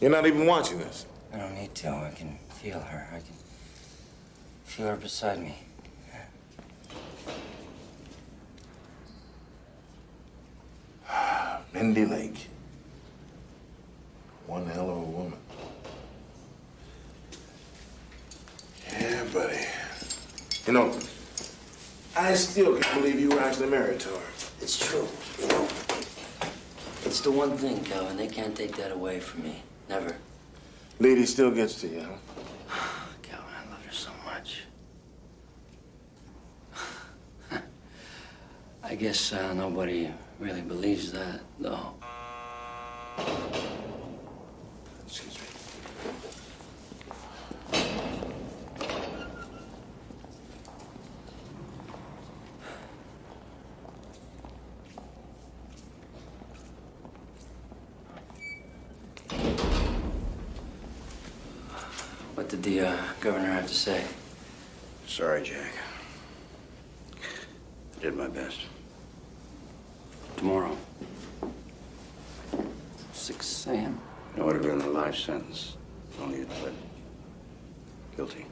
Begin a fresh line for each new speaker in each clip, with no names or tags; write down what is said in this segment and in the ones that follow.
You're not even watching this.
I don't need to. I can feel her. I can feel her beside me.
Mindy Lake. One hell of a woman. Yeah, buddy. You know, I still can't believe you were actually married to her.
It's true. You know, it's the one thing, Calvin. They can't take that away from me. Never.
Lady still gets to you, huh?
Calvin, I love her so much. I guess uh, nobody really believes that, though.
Excuse me.
What did the uh, governor have to say?
Sorry, Jack. I did my best.
Tomorrow. 6 a.m.
It would have been a life sentence. Only you'd pled guilty.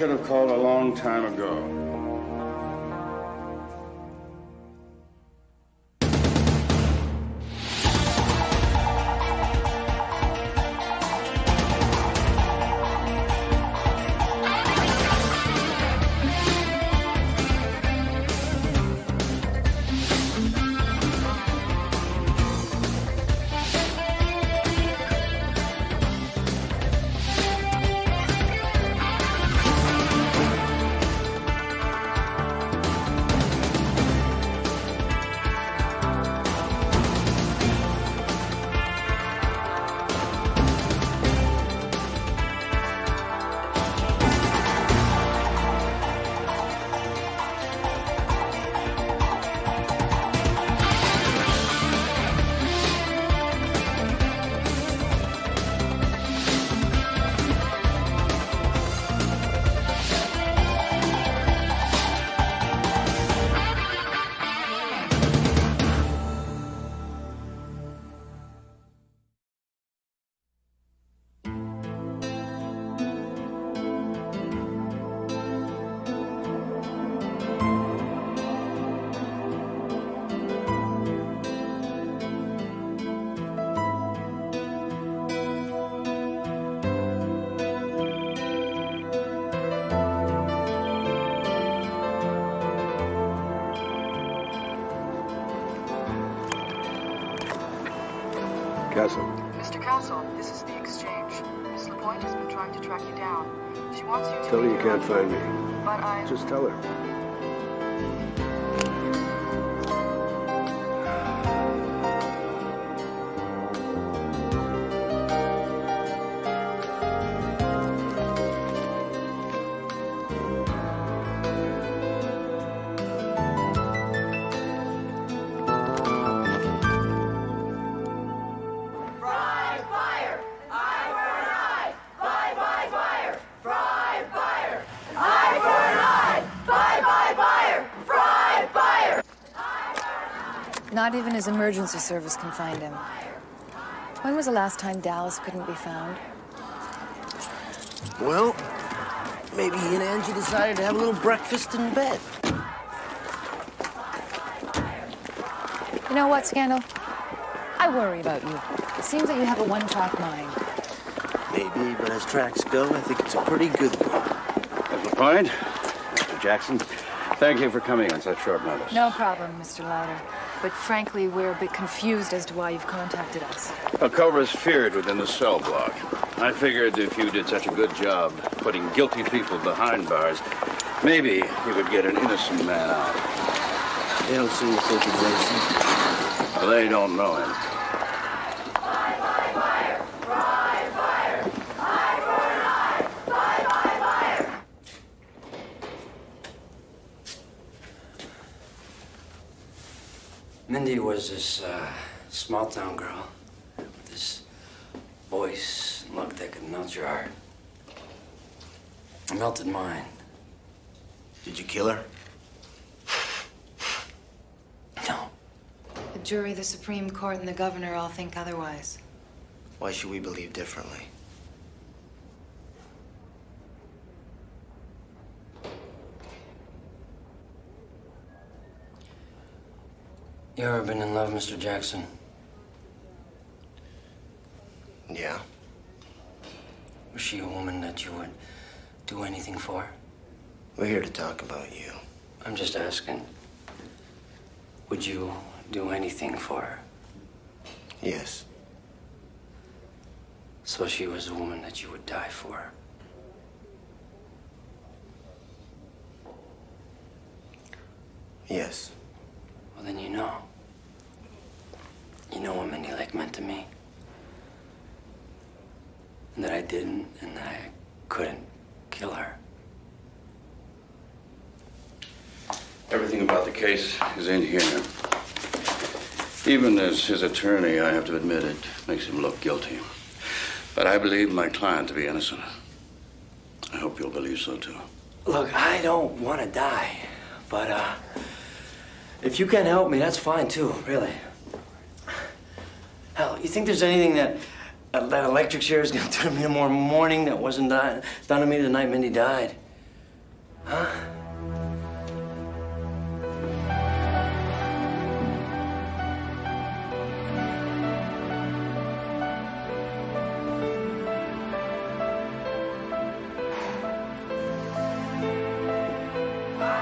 Should have called a long time ago.
Can't find me. Just tell her.
Not even his emergency service can find him. When was the last time Dallas couldn't be found?
Well, maybe he and Angie decided to have a little breakfast in bed.
You know what, Scandal? I worry about you. It seems that you have a one track mind.
Maybe, but as tracks go, I think it's a pretty good one.
That's the point. Mr. Jackson, Thank you for coming on such short notice.
No problem, Mr. Leiter. But frankly, we're a bit confused as to why you've contacted us.
A Cobra's feared within the cell block. I figured if you did such a good job putting guilty people behind bars, maybe you could get an innocent man out.
They don't seem to think he's innocent.
They don't know him.
Mindy was this uh, small town girl with this voice and look that could melt your heart. It melted mine.
Did you kill her?
No.
The jury, the Supreme Court, and the governor all think otherwise.
Why should we believe differently?
You ever been in love, Mr. Jackson?
Yeah.
Was she a woman that you would do anything for?
We're here to talk about you.
I'm just asking. Would you do anything for her?
Yes.
So she was a woman that you would die for?
Yes.
Well, then you know. You know what Mindy Lake meant to me. And that I didn't, and that I couldn't kill her.
Everything about the case is in here. Even as his attorney, I have to admit it makes him look guilty. But I believe my client to be innocent. I hope you'll believe so too.
Look, I don't want to die, but uh, if you can help me, that's fine too, really. Hell, you think there's anything that uh, that electric chair is gonna do to me tomorrow morning that wasn't done, done to me the night Mindy died? Huh?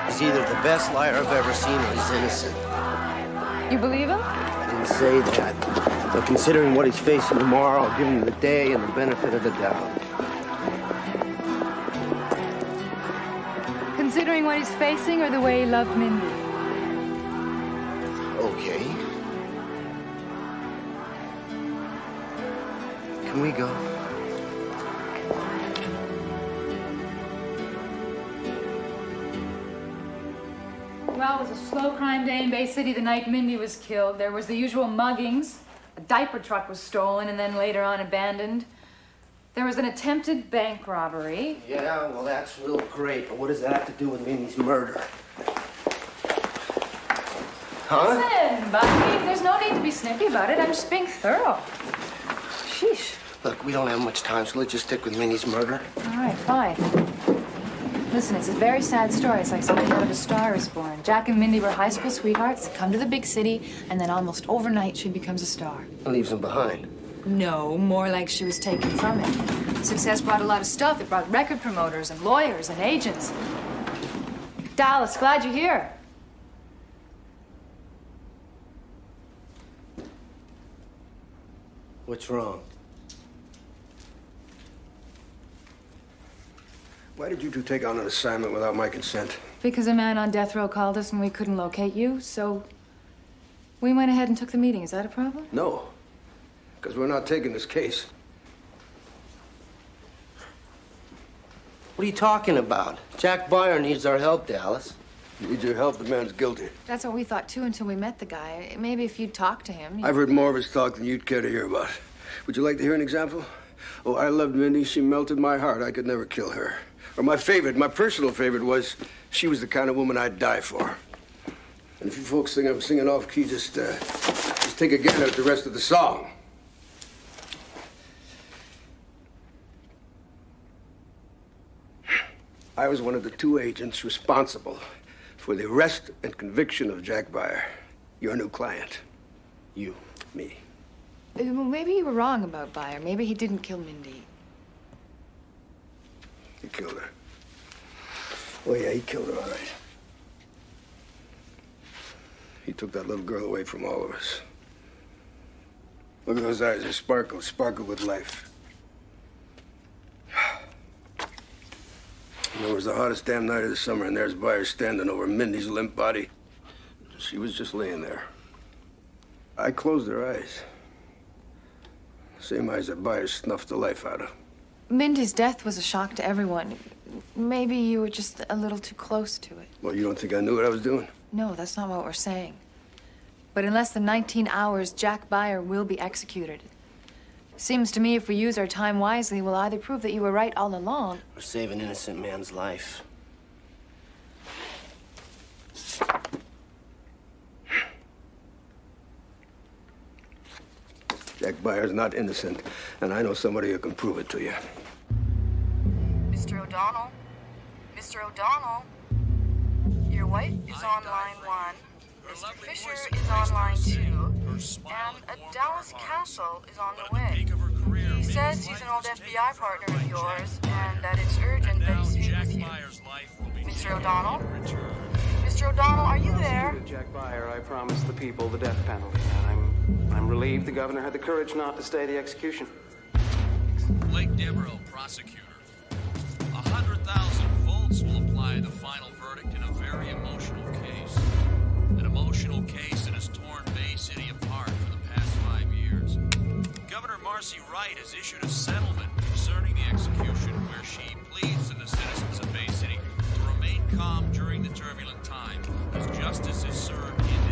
He's either the best liar I've ever seen or he's innocent.
You believe him?
I didn't say that. But considering what he's facing tomorrow, I'll give him the day and the benefit of the doubt.
Considering what he's facing or the way he loved Mindy?
Okay. Can we go?
Well, it was a slow crime day in Bay City the night Mindy was killed. There was the usual muggings. A diaper truck was stolen and then later on abandoned. There was an attempted bank robbery.
Yeah, well, that's real great. But what does that have to do with Mindy's murder? Huh?
Listen, buddy, there's no need to be snippy about it. I'm just being thorough. Sheesh.
Look, we don't have much time, so let's just stick with Mindy's murder.
All right, fine. Listen, it's a very sad story. It's like something out of A Star is Born. Jack and Mindy were high school sweethearts, come to the big city, and then almost overnight she becomes a star.
Leaves him behind.
No, more like she was taken from him. Success brought a lot of stuff. It brought record promoters and lawyers and agents. Dallas, glad you're here.
What's wrong?
Why did you two take on an assignment without my consent?
Because a man on death row called us and we couldn't locate you, so we went ahead and took the meeting. Is that a problem?
No. Because we're not taking this case.
What are you talking about? Jack Byer needs our help, Dallas.
Need your help, the man's guilty.
That's what we thought too until we met the guy. Maybe if you'd talk to him.
I've heard more of his talk than you'd care to hear about. Would you like to hear an example? Oh, I loved Mindy. She melted my heart. I could never kill her. Or my favorite, my personal favorite was she was the kind of woman I'd die for. And if you folks think I'm singing off key, just, uh, just take a gander at the rest of the song. I was one of the two agents responsible for the arrest and conviction of Jack Byer, your new client. You, me.
Uh, well, Maybe you were wrong about Byer. Maybe he didn't kill Mindy.
He killed her. Oh, yeah, he killed her, all right. He took that little girl away from all of us. Look at those eyes. They sparkle, sparkle with life. It was the hottest damn night of the summer, and there's Byers standing over Mindy's limp body. She was just laying there. I closed her eyes. Same eyes that Byers snuffed the life out of.
Mindy's death was a shock to everyone. Maybe you were just a little too close to it.
Well, you don't think I knew what I was doing?
No, that's not what we're saying. But in less than 19 hours, Jack Byer will be executed. Seems to me if we use our time wisely, we'll either prove that you were right all along.
Or save an innocent man's life.
Jack Byers not innocent, and I know somebody who can prove it to you.
Mr. O'Donnell? Mr. O'Donnell? Your wife is on line one. Mr. Fisher is on line two. And a Dallas Castle is on the way. He says he's an old FBI partner of yours and that it's urgent that he speak with you. Mr. O'Donnell? Mr. O'Donnell, are you there?
Jack Byer, I promised the people the death penalty. And I'm, I'm relieved the governor had the courage not to stay the execution.
Blake Devereaux, prosecutor. A hundred thousand votes will apply the final verdict in a very emotional case. An emotional case that has torn Bay City apart for the past five years. Governor Marcy Wright has issued a settlement concerning the execution where she pleads to the citizens of Bay City to remain calm during the turbulent time as justice is served in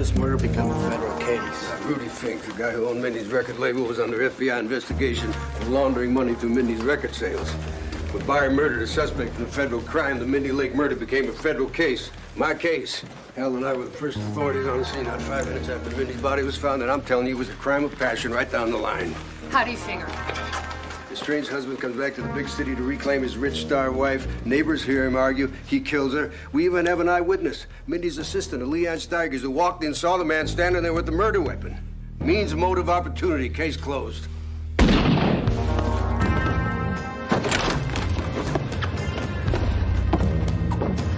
this
murder become a federal case?
Rudy Fink, the guy who owned Mindy's record label, was under FBI investigation for laundering money through Mindy's record sales. When Byer murdered a suspect in a federal crime, the Mindy Lake murder became a federal case. My case. Hal and I were the first authorities on the scene not five minutes after Mindy's body was found, and I'm telling you, it was a crime of passion right down the line.
How do you figure?
The strange husband comes back to the big city to reclaim his rich star wife. Neighbors hear him argue. He kills her. We even have an eyewitness. Mindy's assistant, a Leanne Steigers, who walked in, saw the man standing there with the murder weapon. Means, motive, opportunity. Case closed.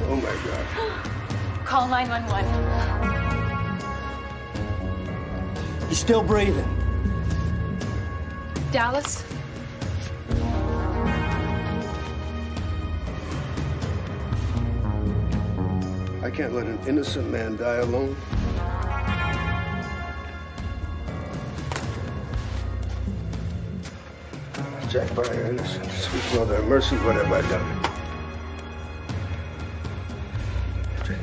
Oh my God.
Call 911.
He's still breathing.
Dallas?
Can't let an innocent man die alone. Jack Byer, innocent. Sweet mother mercy, what have I done? Jack,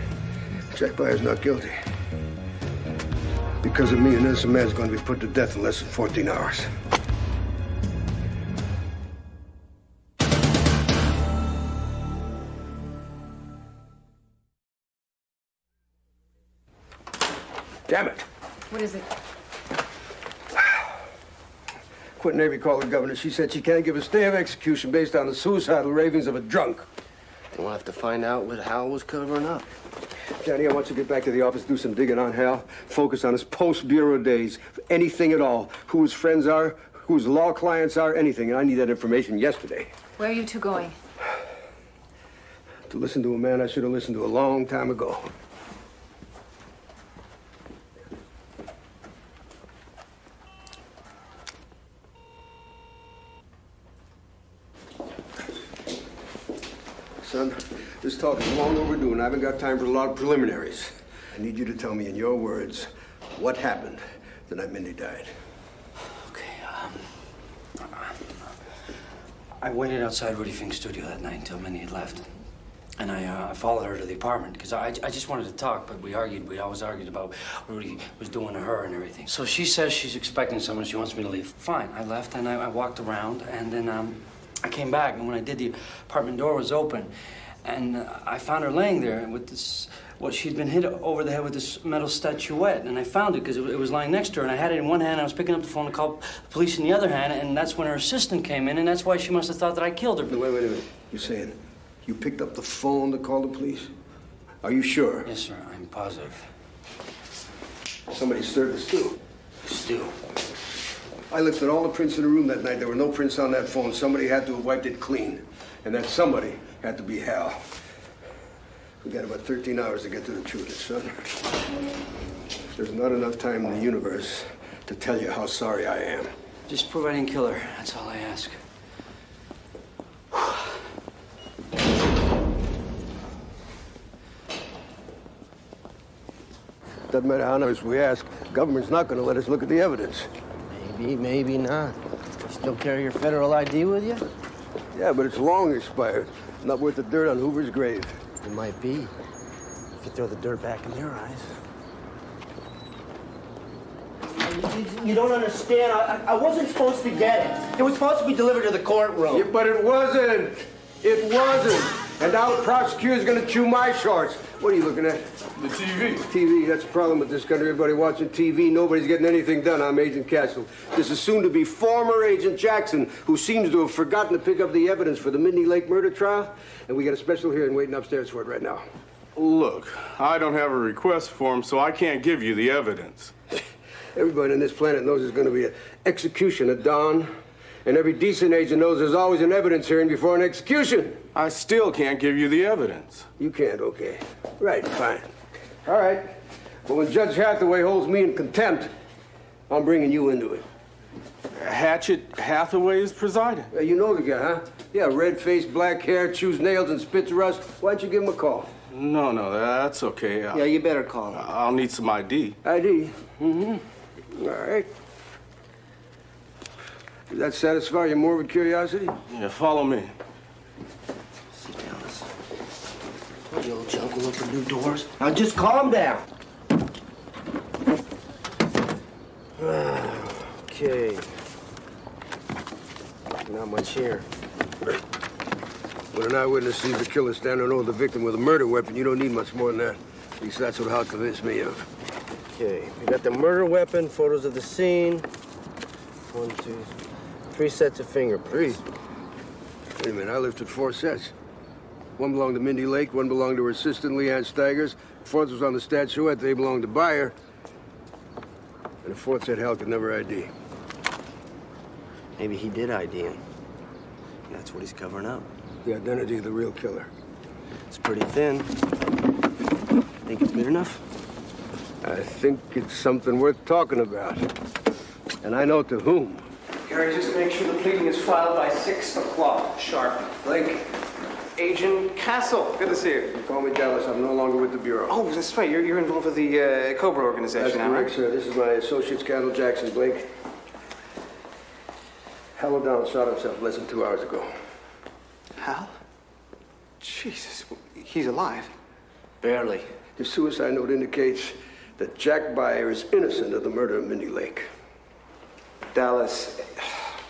Jack Byer's not guilty. Because of me, an innocent man's going to be put to death in less than 14 hours. Quentin Avery called the governor. She said she can't give a stay of execution based on the suicidal ravings of a drunk.
Then we'll have to find out what Hal was covering up.
Danny, I want you to get back to the office, do some digging on Hal, focus on his post-bureau days, anything at all, who his friends are, who his law clients are, anything. And I need that information yesterday.
Where are you two going?
To listen to a man I should have listened to a long time ago. Son, this talk is long overdue, and I haven't got time for a lot of preliminaries. I need you to tell me in your words what happened the night Mindy died.
Okay, um. I waited outside Rudy Fink's studio that night until Mindy had left. And I uh, followed her to the apartment because I, I just wanted to talk, but we argued. We always argued about what Rudy was doing to her and everything. So she says she's expecting someone. She wants me to leave. Fine. I left and I, I walked around and then um, I came back. And when I did, the apartment door was open. And I found her laying there with this, Well, she'd been hit over the head with this metal statuette. And I found it because it, it was lying next to her. And I had it in one hand. I was picking up the phone to call the police in the other hand. And that's when her assistant came in. And that's why she must have thought that I killed her.
Wait, wait, wait minute. You're saying you picked up the phone to call the police? Are you sure?
Yes, sir. I'm positive.
Somebody stirred the stew.
Stew.
I lifted all the prints in the room that night. There were no prints on that phone. Somebody had to have wiped it clean. And that somebody had to be Hal. We got about 13 hours to get to the truth, son. There's not enough time in the universe to tell you how sorry I am.
Just prove I didn't kill her. That's all I ask.
Doesn't matter how nice we ask, government's not going to let us look at the evidence.
Maybe, maybe not. You still carry your federal ID with you?
Yeah, but it's long expired. Not worth the dirt on Hoover's grave.
It might be. If you throw the dirt back in their eyes. You don't understand. I, I wasn't supposed to get it. It was supposed to be delivered to the courtroom.
Yeah, but it wasn't. It wasn't. And now the prosecutor's gonna chew my shorts. What are you looking at?
The TV.
TV, that's the problem with this country. Everybody watching TV, nobody's getting anything done. I'm Agent Castle. This is soon to be former Agent Jackson, who seems to have forgotten to pick up the evidence for the Mindy Lake murder trial. And we got a special hearing waiting upstairs for it right now.
Look, I don't have a request form, so I can't give you the evidence.
Everybody on this planet knows there's gonna be an execution at dawn. And every decent agent knows there's always an evidence hearing before an execution.
I still can't give you the evidence.
You can't, okay. Right, fine. All right. But when Judge Hathaway holds me in contempt, I'm bringing you into it.
Hatchet Hathaway is presiding.
Uh, you know the guy, huh? Yeah, red face, black hair, chews nails, and spits rust. Why don't you give him a call?
No, no, that's okay. I-
Yeah, you better call him.
I'll need some ID.
ID. Mm-hmm. All right. Does that satisfy your morbid curiosity?
Yeah, follow me.
Sit down. The old junk will open new doors. Now just calm down. okay. Not much here.
When an eyewitness sees the killer standing over the victim with a murder weapon, you don't need much more than that. At least that's what Hal convinced me of.
Okay, we got the murder weapon, photos of the scene. One, two, three sets of fingerprints.
Three? Wait a minute, I lifted four sets. One belonged to Mindy Lake, one belonged to her assistant, Leanne Staggers. The fourth was on the statuette, they belonged to Byer. And the fourth said Hal could never ID.
Maybe he did ID him. That's what he's covering up.
The identity of the real killer.
It's pretty thin. Think it's good enough?
I think it's something worth talking about. And I know to whom.
Gary, just make sure the pleading is filed by 6 o'clock sharp.
Blake,
Agent Castle, good to see you.
you call me Dallas. I'm no longer with the Bureau.
Oh, that's right. You're, you're involved with the uh, Cobra organization
That's
now,
correct,
right?
sir. This is my associate, Scandal Jackson Blake. Hal O'Donnell shot himself less than two hours ago.
Hal? Jesus, he's alive.
Barely.
The suicide note indicates that Jack Byer is innocent of the murder of Mindy Lake.
Dallas,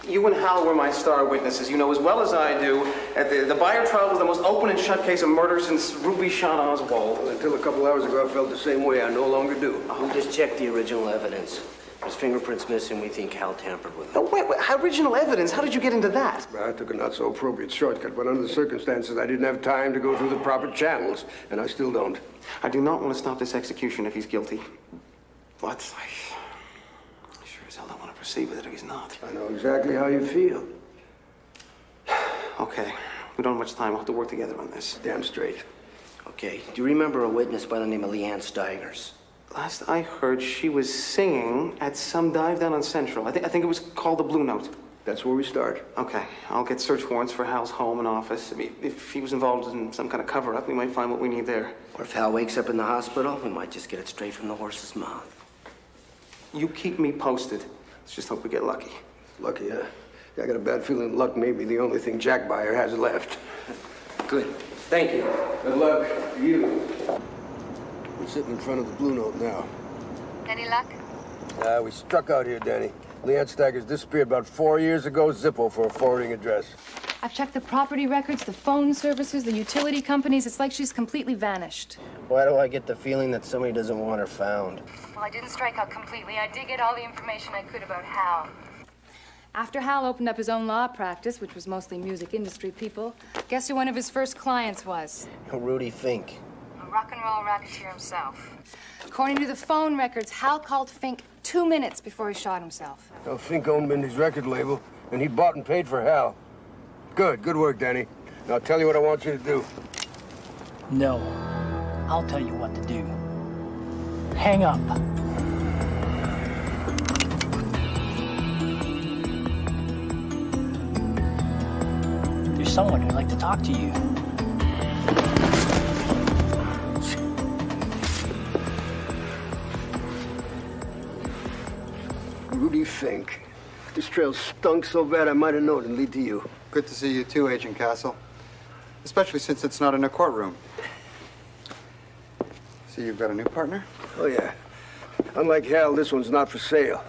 you and Hal were my star witnesses. You know as well as I do, at the, the Byer trial was the most open and shut case of murder since Ruby shot Oswald.
Well, until a couple hours ago, I felt the same way. I no longer do.
We just checked the original evidence. There's fingerprints missing. We think Hal tampered with
Oh,
them.
wait, wait, original evidence? How did you get into that?
I took a not so appropriate shortcut, but under the circumstances, I didn't have time to go through the proper channels, and I still don't.
I do not want to stop this execution if he's guilty. But I sure as hell don't want to proceed with it if he's not.
I know exactly how you feel.
Okay, we don't have much time. We'll have to work together on this.
Damn straight.
Okay. Do you remember a witness by the name of Leanne Steigers?
Last I heard, she was singing at some dive down on Central. I think I think it was called the Blue Note.
That's where we start.
Okay, I'll get search warrants for Hal's home and office. I mean, if he was involved in some kind of cover-up, we might find what we need there.
Or if Hal wakes up in the hospital, we might just get it straight from the horse's mouth.
You keep me posted. Let's just hope we get lucky.
Lucky, huh? I got a bad feeling luck may be the only thing Jack Byer has left.
Good. Thank you.
Good luck to you. We're sitting in front of the Blue Note now.
Any luck?
Uh, we struck out here, Danny. Leanne Staggers disappeared about four years ago, Zippo, for a forwarding address.
I've checked the property records, the phone services, the utility companies. It's like she's completely vanished.
Why do I get the feeling that somebody doesn't want her found?
Well, I didn't strike out completely. I did get all the information I could about Hal.
After Hal opened up his own law practice, which was mostly music industry people, guess who one of his first clients was?
Rudy Fink.
A rock and roll racketeer himself.
According to the phone records, Hal called Fink two minutes before he shot himself.
Well, Fink owned Mindy's record label, and he bought and paid for Hal. Good, good work, Danny. Now, I'll tell you what I want you to do.
No. I'll tell you what to do. Hang up. There's someone who'd like to talk to you.
Rudy Fink. This trail stunk so bad I might have known it'd lead to you.
Good to see you too, Agent Castle. Especially since it's not in a courtroom. See, you've got a new partner?
Oh, yeah. Unlike Hal, this one's not for sale.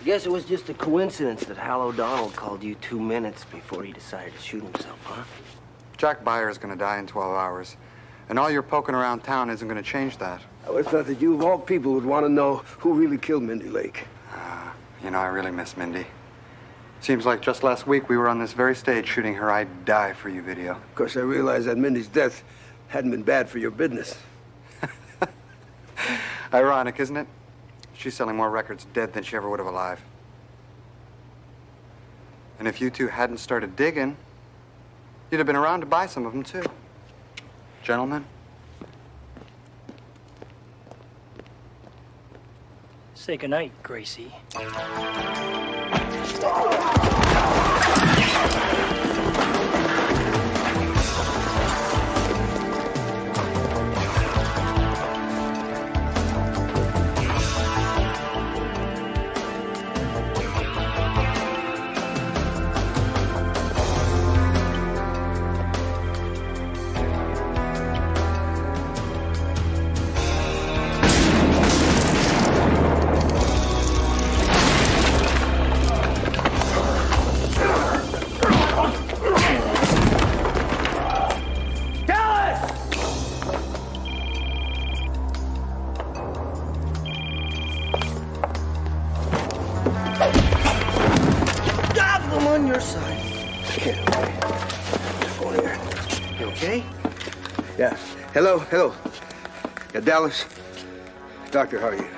I guess it was just a coincidence that Hal O'Donnell called you two minutes before he decided to shoot himself, huh?
Jack Byer is going to die in 12 hours. And all your poking around town isn't going to change that.
Oh, I would have thought that you, of all people, would want to know who really killed Mindy Lake.
Ah, you know, I really miss Mindy. Seems like just last week we were on this very stage shooting her I'd die for you video.
Of course, I realized that Mindy's death hadn't been bad for your business.
Ironic, isn't it? She's selling more records dead than she ever would have alive. And if you two hadn't started digging, you'd have been around to buy some of them, too. Gentlemen?
Say goodnight, Gracie.
Hello, hello. Yeah, Dallas. Doctor, how are you?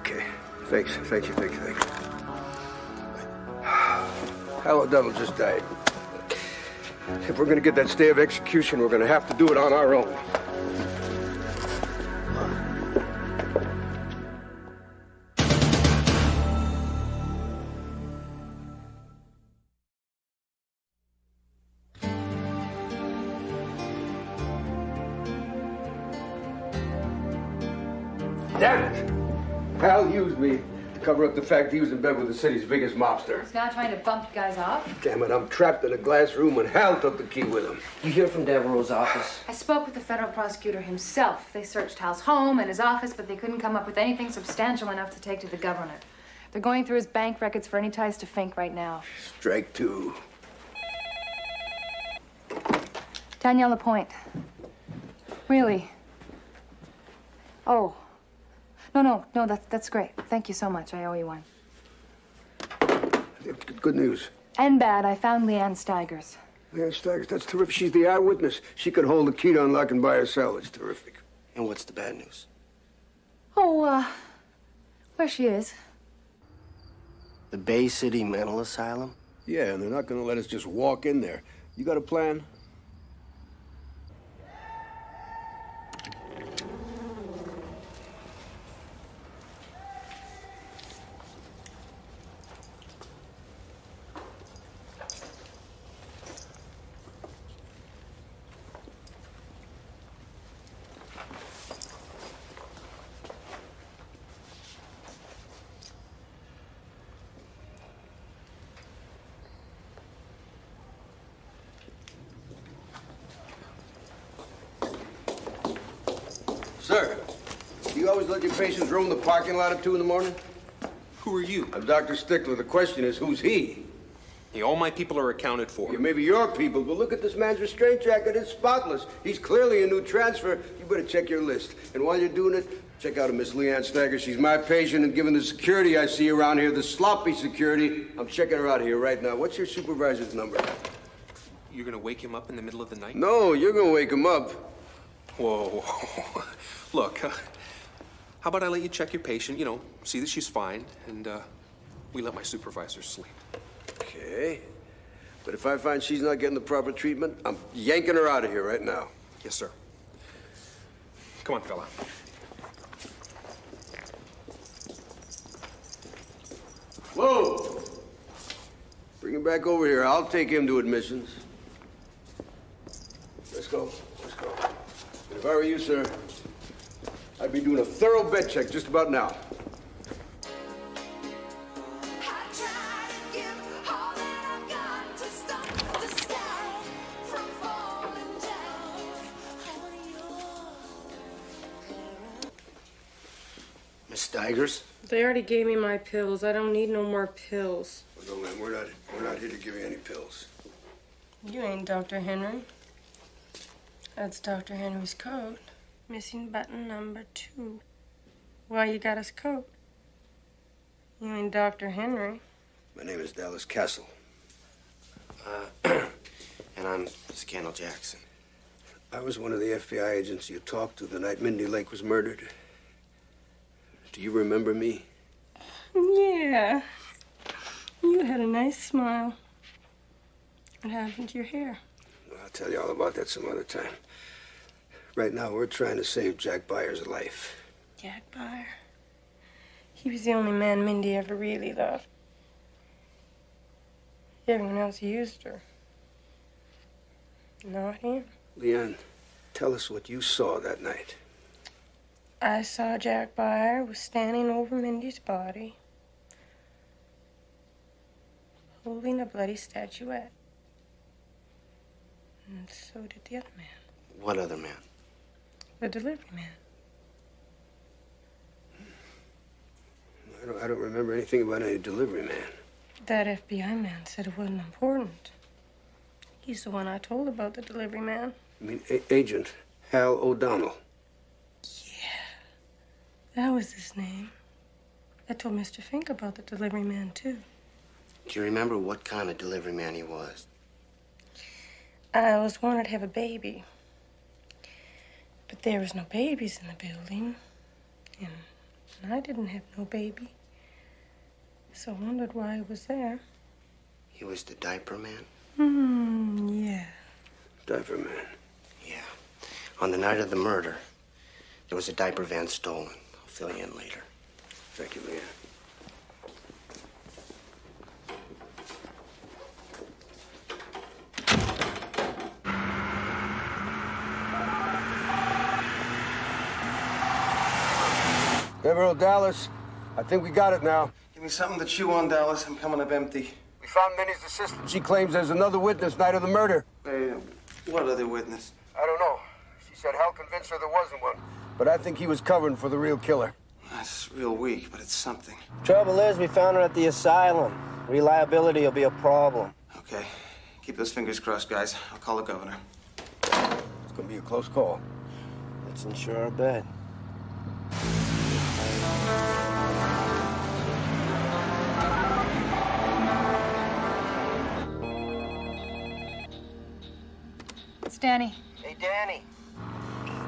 Okay. Thanks, thank you, thank you, thank you. Hal O'Donnell just died. If we're gonna get that stay of execution, we're gonna have to do it on our own. Fact he was in bed with the city's biggest mobster.
He's now trying to bump you guys off.
Damn it, I'm trapped in a glass room and Hal took the key with him.
You hear from Devereaux's office?
I spoke with the federal prosecutor himself. They searched Hal's home and his office, but they couldn't come up with anything substantial enough to take to the governor. They're going through his bank records for any ties to Fink right now.
Strike two.
Danielle Lapointe. Really? Oh. No, no, no, that, that's great. Thank you so much. I owe you one.
Good news.
And bad, I found Leanne Steigers.
Leanne Staggers, that's terrific. She's the eyewitness. She could hold the key to unlocking by herself. It's terrific.
And what's the bad news?
Oh, uh, where she is.
The Bay City Mental Asylum?
Yeah, and they're not going to let us just walk in there. You got a plan? Sir, do you always let your patients roam the parking lot at 2 in the morning?
Who are you?
I'm Dr. Stickler. The question is, who's he?
Hey, all my people are accounted for.
Yeah, maybe your people, but look at this man's restraint jacket. It's spotless. He's clearly a new transfer. You better check your list. And while you're doing it, check out a Miss Leanne Stagger. She's my patient, and given the security I see around here, the sloppy security, I'm checking her out here right now. What's your supervisor's number?
You're gonna wake him up in the middle of the night?
No, you're gonna wake him up.
Whoa. Look, uh, how about I let you check your patient, you know, see that she's fine, and uh, we let my supervisor sleep.
Okay. But if I find she's not getting the proper treatment, I'm yanking her out of here right now.
Yes, sir. Come on, fella.
Whoa! Bring him back over here. I'll take him to admissions. Let's go. Let's go. And if I were you, sir, I'd be doing a thorough bed check just about now.
Miss Stigers?
They already gave me my pills. I don't need no more pills.
No, ma'am, we're not, we're not here to give you any pills.
You ain't Dr. Henry. That's Dr. Henry's coat. Missing button number two. Why you got his coat? You mean Dr. Henry.
My name is Dallas Castle.
Uh, and I'm Scandal Jackson.
I was one of the FBI agents you talked to the night Mindy Lake was murdered. Do you remember me?
Yeah. You had a nice smile. What happened to your hair?
I'll tell you all about that some other time. Right now, we're trying to save Jack Byers' life.
Jack Byer. He was the only man Mindy ever really loved. Everyone else used her. Not him.
Leanne, tell us what you saw that night.
I saw Jack Byer was standing over Mindy's body, holding a bloody statuette. And so did the other man,
What other man?
The delivery man.
I don't, I don't remember anything about any delivery man.
That FBI man said it wasn't important. He's the one I told about the delivery man.
I mean, a- Agent Hal O'Donnell.
Yeah, that was his name. I told Mr. Fink about the delivery man, too.
Do you remember what kind of delivery man he was?
I always wanted to have a baby. But there was no babies in the building. And I didn't have no baby. So I wondered why he was there.
He was the diaper man?
Hmm, yeah.
Diaper man.
Yeah. On the night of the murder, there was a diaper van stolen. I'll fill you in later.
Thank you, Leanne. Emerald Dallas, I think we got it now.
Give me something to chew on, Dallas. I'm coming up empty.
We found Mindy's assistant. She claims there's another witness night of the murder.
Hey, what other witness?
I don't know. She said Hal convinced her there wasn't one. But I think he was covering for the real killer.
That's real weak, but it's something.
Trouble is, we found her at the asylum. Reliability will be a problem.
Okay. Keep those fingers crossed, guys. I'll call the governor.
It's gonna be a close call.
Let's insure our bed.
Danny.
Hey, Danny.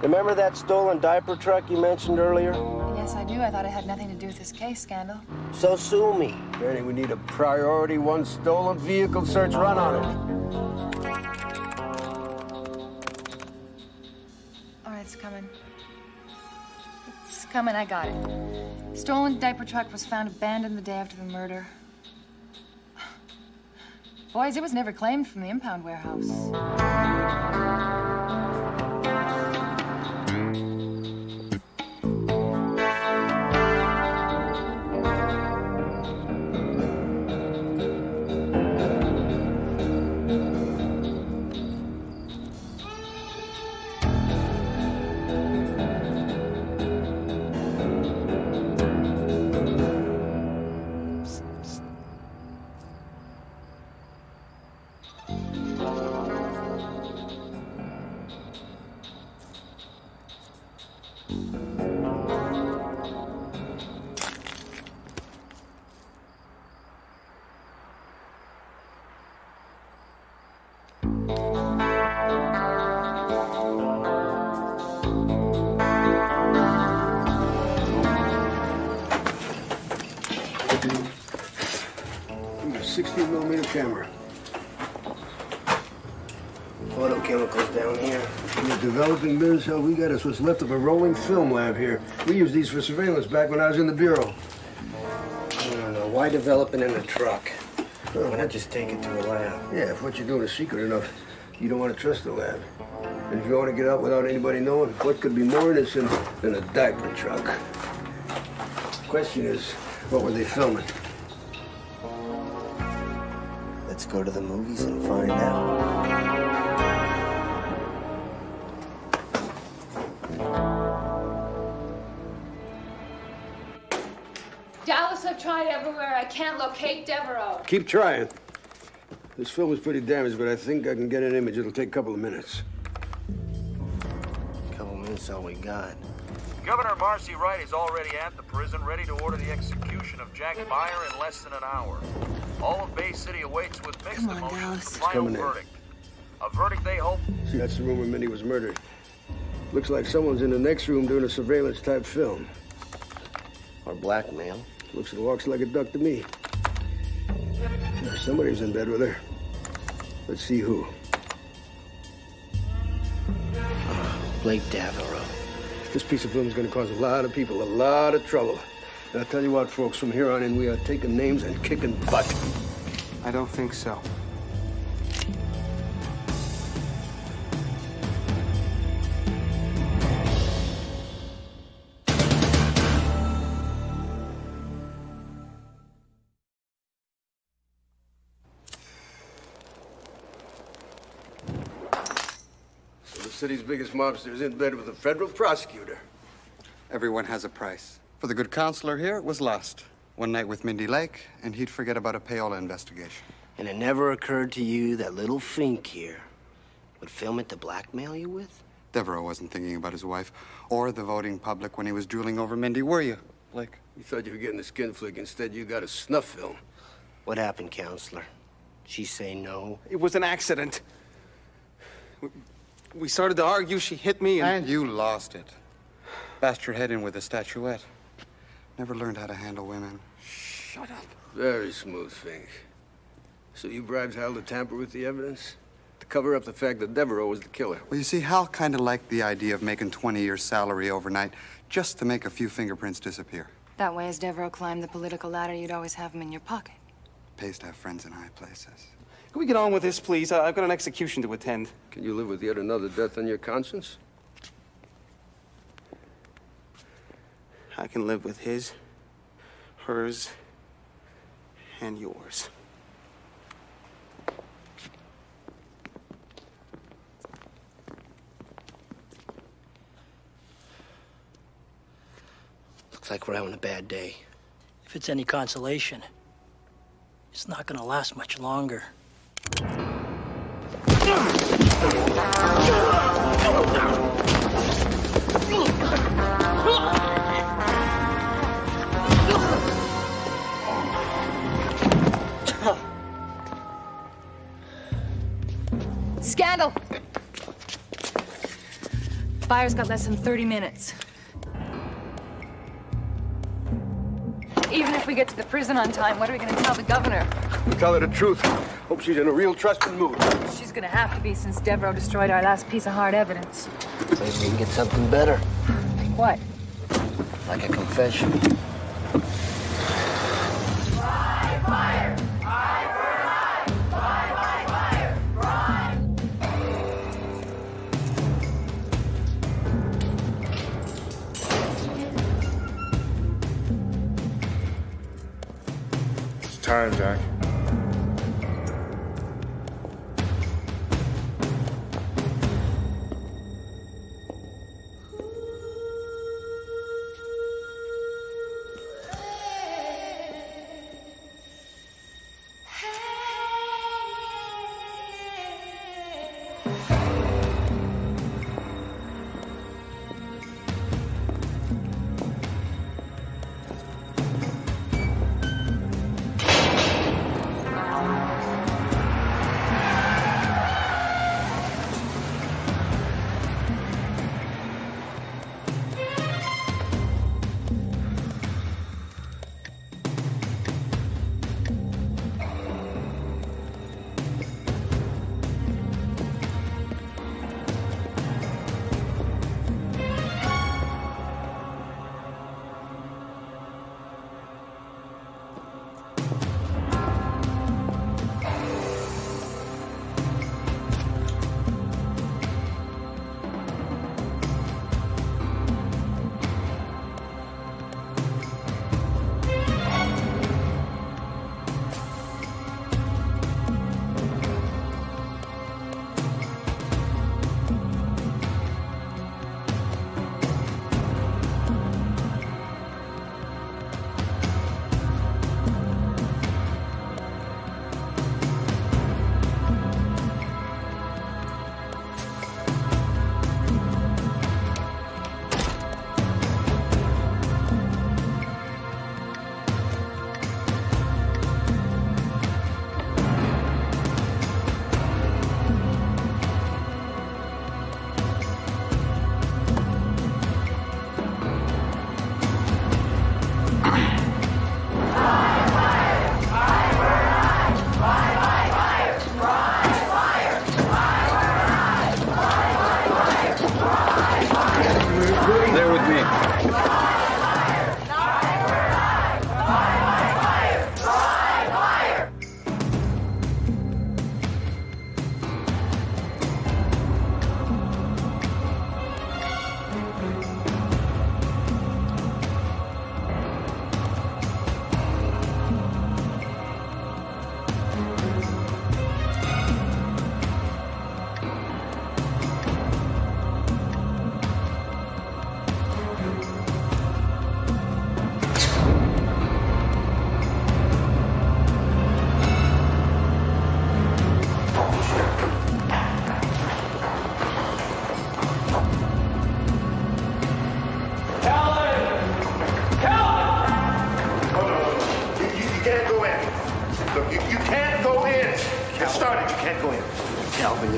Remember that stolen diaper truck you mentioned earlier?
Yes, I do. I thought it had nothing to do with this case scandal.
So sue me.
Danny, we need a priority one stolen vehicle search run on it.
All right, it's coming. It's coming. I got it. Stolen diaper truck was found abandoned the day after the murder. Boys, it was never claimed from the impound warehouse.
Developing business, hell, we got us what's left of a rolling film lab here. We used these for surveillance back when I was in the bureau.
Know. Why develop it in a truck? Why not just take it to a lab?
Yeah, if what you're doing is secret enough, you don't want to trust the lab. And if you want to get out without anybody knowing, what could be more innocent than a diaper truck? Question is, what were they filming?
Let's go to the movies and find out.
I've tried everywhere. I can't locate Devereaux.
Keep trying. This film is pretty damaged, but I think I can get an image. It'll take a couple of minutes.
A Couple minutes, all we got.
Governor Marcy Wright is already at the prison, ready to order the execution of Jack Byer in less than an hour. All of Bay City awaits with mixed
Come on,
emotions
Dallas.
the final
coming in.
verdict. A verdict they hope
See, that's the room where Mindy was murdered. Looks like someone's in the next room doing a surveillance type film.
Or blackmail.
Looks and walks like a duck to me. Somebody was in bed with her. Let's see who.
Uh, Blake Devereaux.
This piece of film is going to cause a lot of people a lot of trouble. And I'll tell you what, folks, from here on in, we are taking names and kicking butt.
I don't think so.
City's biggest mobster is in bed with a federal prosecutor.
Everyone has a price. For the good counselor here, it was lust. One night with Mindy Lake, and he'd forget about a payola investigation.
And it never occurred to you that little Fink here would film it to blackmail you with?
Devereaux wasn't thinking about his wife or the voting public when he was drooling over Mindy, were you, Blake?
You thought you were getting a skin flick. Instead, you got a snuff film.
What happened, counselor? She say no?
It was an accident. We- We started to argue. She hit me, and,
And you lost it. Bashed your head in with a statuette. Never learned how to handle women.
shut up.
Very smooth, Fink. So you bribed Hal to tamper with the evidence? To cover up the fact that Devereaux was the killer?
Well, you see, Hal kind of liked the idea of making 20 years' salary overnight just to make a few fingerprints disappear.
That way, as Devereaux climbed the political ladder, you'd always have him in your pocket.
Pays to have friends in high places.
Can we get on with this, please? I- I've got an execution to attend.
Can you live with yet another death on your conscience?
I can live with his, hers, and yours.
Looks like we're having a bad day.
If it's any consolation, it's not gonna last much longer.
Scandal! Byer's got less than 30 minutes. Even if we get to the prison on time, what are we going to tell the governor?
We tell her the truth. Hope she's in a real trusting mood.
She's going to have to be since Devereaux destroyed our last piece of hard evidence.
Maybe we can get something better,
What?
like a confession.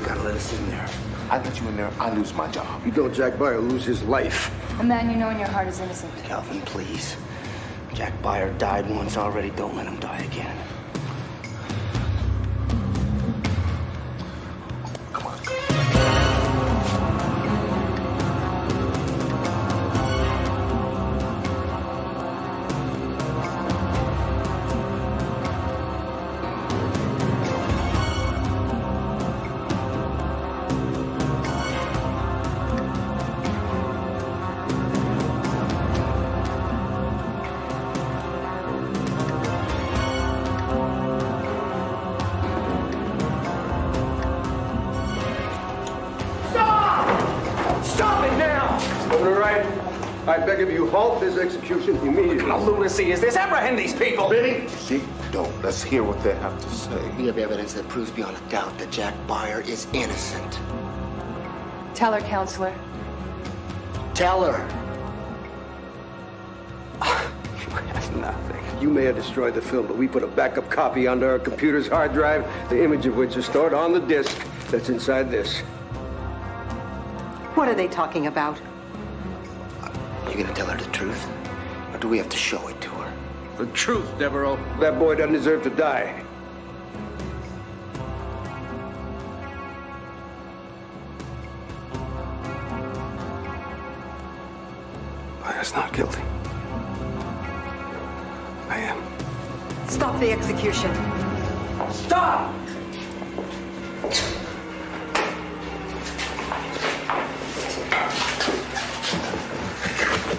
Gotta let us in there.
I let you in there, I lose my job.
You don't Jack Byer lose his life.
A man you know in your heart is innocent.
Calvin, please. Jack Byer died once already. Don't let him die again.
What kind is this? Apprehend these people!
Benny! See, don't. Let's hear what they have to say.
We have evidence that proves beyond a doubt that Jack Byer is innocent.
Tell her, counselor.
Tell her.
That's nothing. You may have destroyed the film, but we put a backup copy onto our computer's hard drive, the image of which is stored on the disk that's inside this.
What are they talking about?
Are You gonna tell her the truth? Or do we have to show it to her?
The truth, Devereaux. That boy doesn't deserve to die.
Byer's not guilty. I am.
Stop the execution.
Stop!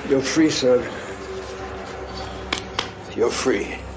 You're free, son. You're free.